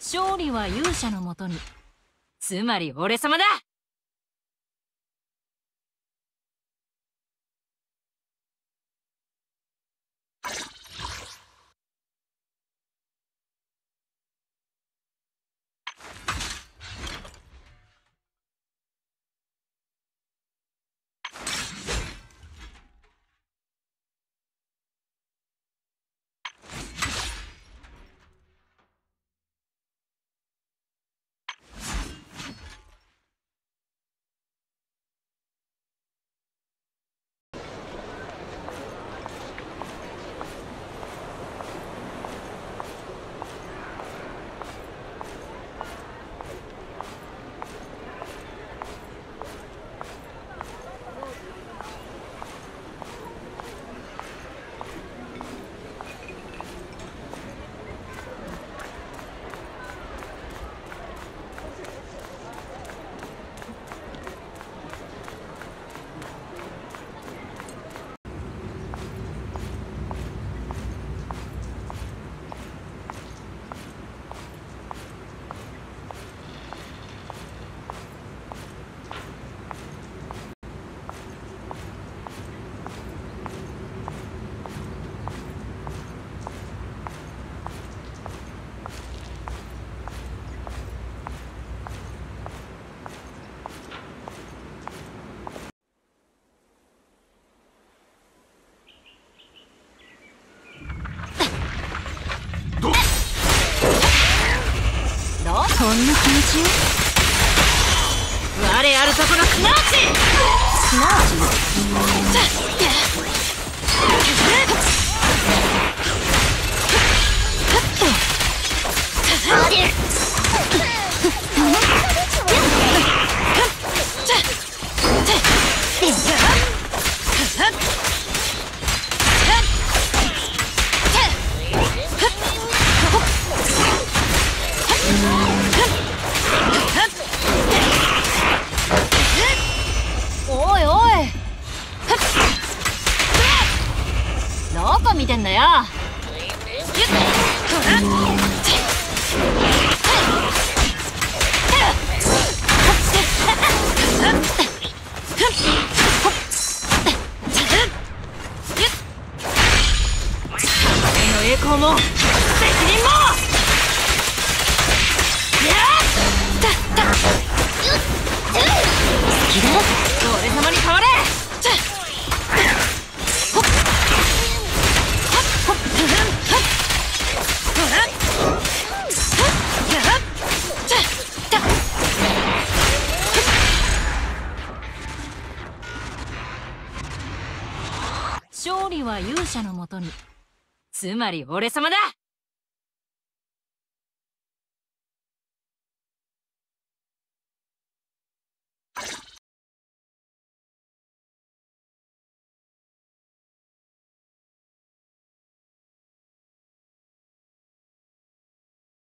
勝利は勇者のもとに。つまり俺様だこんな気持ち？よ我あるところすなわち！すなわち？こ見てんだよ？栄光も責任も！俺様に変われ勝利は勇者のもとに。つまり俺様だ！